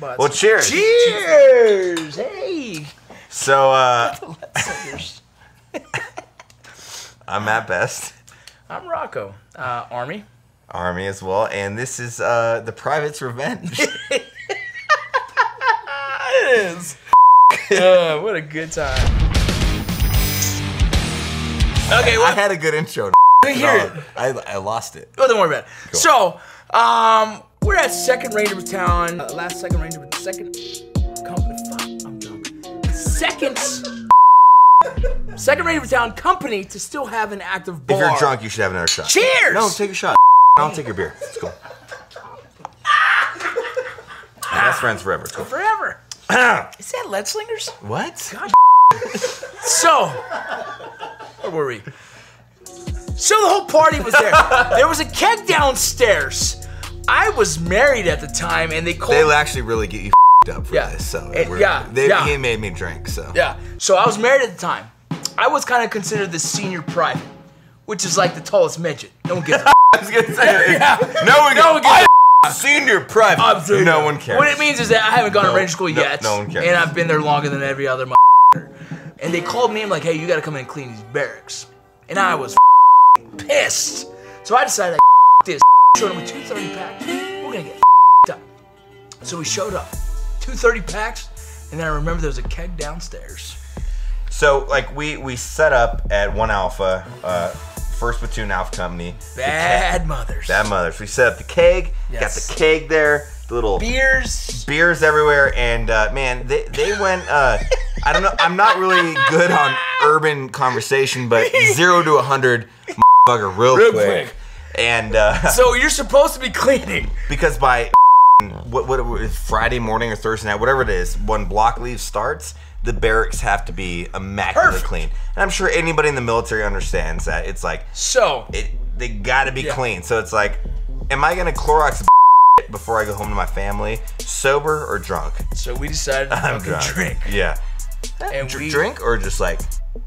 Butts. Well, cheers. Cheers! Hey! So uh, I'm Mat Best, I'm Rocco. Uh, Army. Army as well, and this is uh, the Private's Revenge. it is. uh, what a good time. Okay, I had a good intro. hear it. I, I lost it. Oh, don't worry about it. So, um, we're at Second Ranger Town. Uh, last Second Ranger, second company. Fuck, I'm drunk. Second. Second Ranger Town company to still have an active bar. If you're drunk, you should have another shot. Cheers! No, take a shot. I'll take your beer. Let's go. Best friends forever. Let's go. forever. Is that Lead Slingers? What? God. So, where were we? So the whole party was there. There was a keg downstairs. I was married at the time, and they called. They'll actually really get you up for Yeah. this. So It- yeah, they, yeah. he made me drink. So yeah. So I was married at the time. I was kind of considered the senior private, which is like the tallest midget. No one gives. a I was gonna say, Yeah. no one, No one gives a senior private. I'm. No one cares. What it means is that I haven't gone No, to ranger school no, yet. no one cares. And I've been there longer than every other mother. And they called me and like, hey, you gotta come in and clean these barracks. And I was pissed. So I decided, like, this. Showed them a 230 pack. We're gonna get up. So we showed up. 230 packs. And then I remember there was a keg downstairs. So like we we set up at one Alpha, uh, first platoon Alpha Company. Bad mothers. Bad mothers. We set up the keg. Yes. Got the keg there. The little Beers. beers everywhere, and uh, man, they they went. Uh, I don't know. I'm not really good on urban conversation, but zero to a hundred, real, Real quick. quick. And uh, So you're supposed to be cleaning. because by what what Friday morning or Thursday night, whatever it is, when block leave starts, the barracks have to be immaculately Perfect. clean. And I'm sure anybody in the military understands that. It's like So it they got to be Yeah. clean. So it's like, am I gonna Clorox before I go home to my family, sober or drunk? so we decided to I'm drunk. drink. Yeah. And Dr- we drink or just like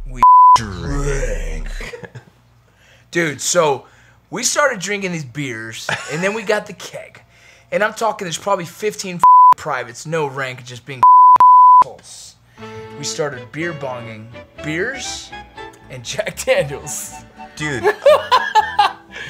we drink. Dude, so we started drinking these beers, and then we got the keg. And I'm talking, there's probably 15 privates, no rank, just being assholes. We started beer bonging beers and Jack Daniels. Dude.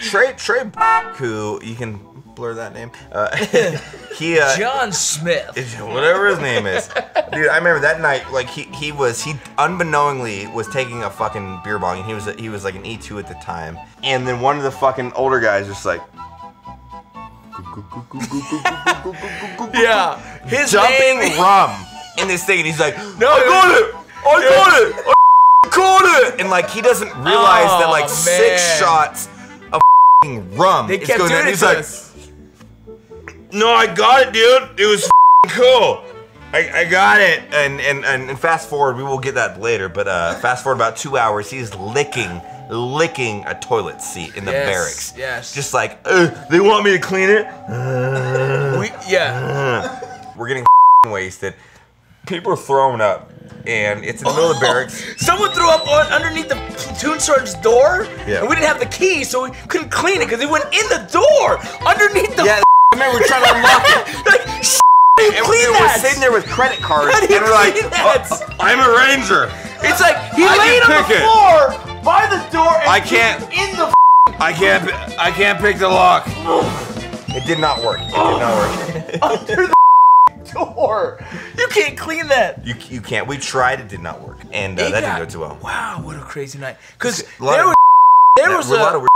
Trey Trey who you can blur that name. Uh, he uh John Smith. whatever his name is. Dude, I remember that night like he he was he unbeknowingly was taking a fucking beer bong and he was he was like an E2 at the time. And then one of the fucking older guys just like Yeah, his dumping name. rum in this thing, and he's like, No, "I got it, I got it, I got it," and like he doesn't realize that like Oh, six man. shots of rum They is kept going doing down. He's to like, us. "No, I got it, dude. It was f***ing cool." I, I got it, and, and and fast forward, we will get that later. But uh, fast forward about two hours, he's licking, licking a toilet seat in the Yes, barracks. yes. just like they want me to clean it. We, yeah. We're getting wasted. People are throwing up, and it's in the middle of the barracks. Someone threw up on, underneath the platoon sergeant's door, Yeah. and we didn't have the key, so we couldn't clean it because it went in the door underneath the. Yeah, I remember we're trying to unlock it. like, you And clean we were that. sitting there with credit cards, and we're like, "Oh, "I'm a ranger. It's like he I laid on the it. floor by the door. And I can't- in the I can't. I can't pick the lock." It did not work. It did not work. under the door. You can't clean that. You you can't. We tried. It did not work, and uh, that got- didn't go too well. Wow, what a crazy night. Because there was there was We're a lot of.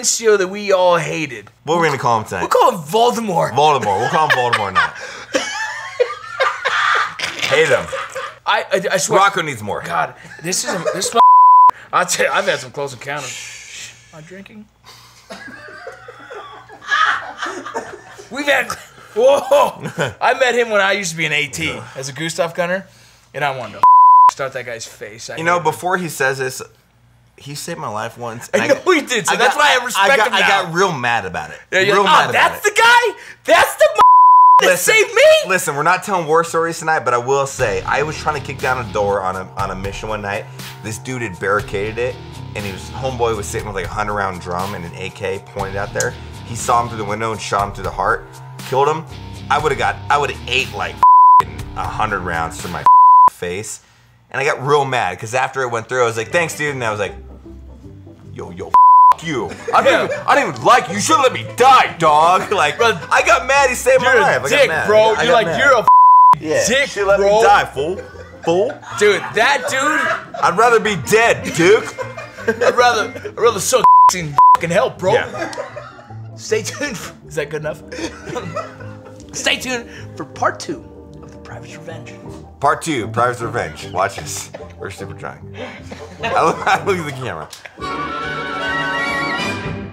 NCO that we all hated. What were we're gonna call him We tonight? call him Voldemort. Voldemort. We'll call him Voldemort now. Hate him. I, I I swear. Rocco needs more. God, this is a, this. I tell you, I've had some close encounters. Am I drinking? We've had. Whoa! I met him when I used to be an AT as a Gustav gunner, and I wanted to start that guy's face. I You know, hated him. before he says this, he saved my life once. I and know he did, so that's why I respect I got, him I got real mad about it. Yeah, you're real like, mad oh, about that's it. the guy. That's the that Listen, saved me. Listen, we're not telling war stories tonight, but I will say I was trying to kick down a door on a on a mission one night. This dude had barricaded it, and he was homeboy was sitting with like a hundred round drum and an AK pointed out there. He saw him through the window and shot him through the heart, killed him. I would have got, I would have ate like a hundred rounds through my face, and I got real mad because after it went through, I was like, "Thanks, dude," and I was like, "Yo, yo." You. I didn't, even, I didn't even like you. You should let me die, dog. Like, Bro, I got mad. He saved my You're life. a I got dick, mad. bro. Got You're like mad. you're a yeah. dick, should let bro. me die, fool. Fool. dude. That dude. I'd rather be dead, Duke. I'd rather I'd rather suck in fucking hell, bro. Yeah. Stay tuned. For, is that good enough? Stay tuned for part two Private's Revenge. Part two, Private's Revenge. Watch this. We're super trying. I look, I look at the camera.